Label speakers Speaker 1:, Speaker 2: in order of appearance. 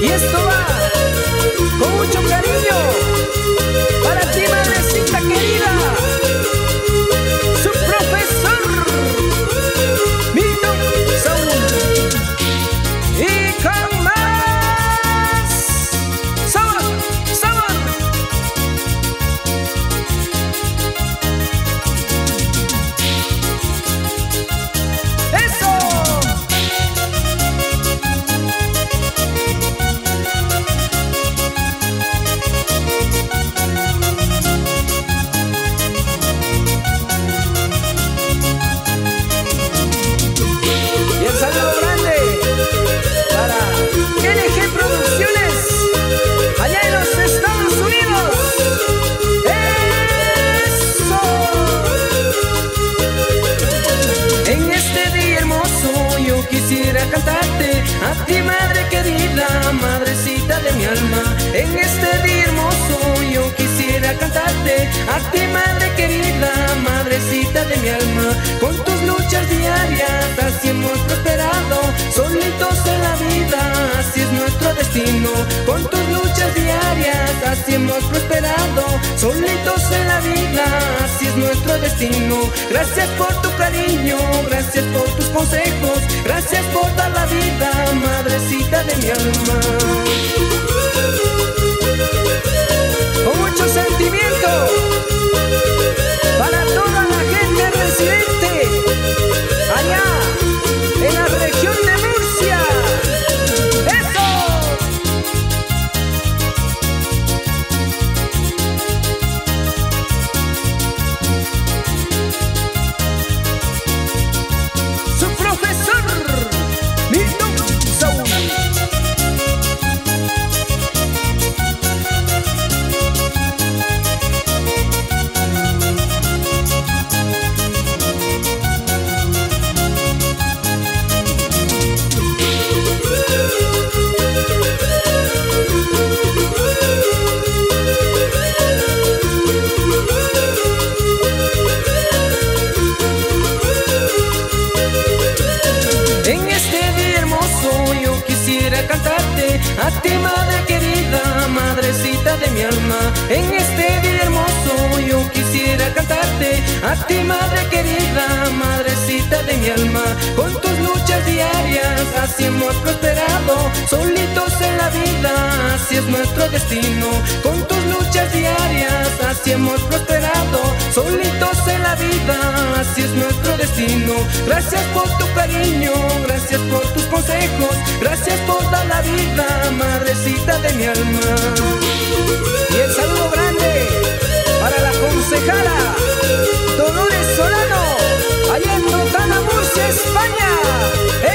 Speaker 1: Y esto va con mucho cariño quisiera cantarte a ti madre querida, madrecita de mi alma. En este día hermoso yo quisiera cantarte a ti madre querida, madrecita de mi alma. Con tus luchas diarias así hemos prosperado, solitos en la vida, así es nuestro destino. Con tus luchas diarias así hemos prosperado, Gracias por tu cariño, gracias por tus consejos, gracias por dar la vida, madrecita de mi alma. Ti madre querida, madrecita de mi alma. En este día hermoso yo quisiera cantarte a ti madre querida, madrecita de mi alma. Con tus luchas diarias así hemos prosperado, solitos en la vida, así es nuestro destino. Con tus luchas diarias así hemos prosperado, solitos en la vida, así es nuestro destino. Gracias por tu cariño, gracias por dar la vida, madrecita de mi alma. Y el saludo grande para la concejala Dolores Solano, allá en Totana, Murcia, España.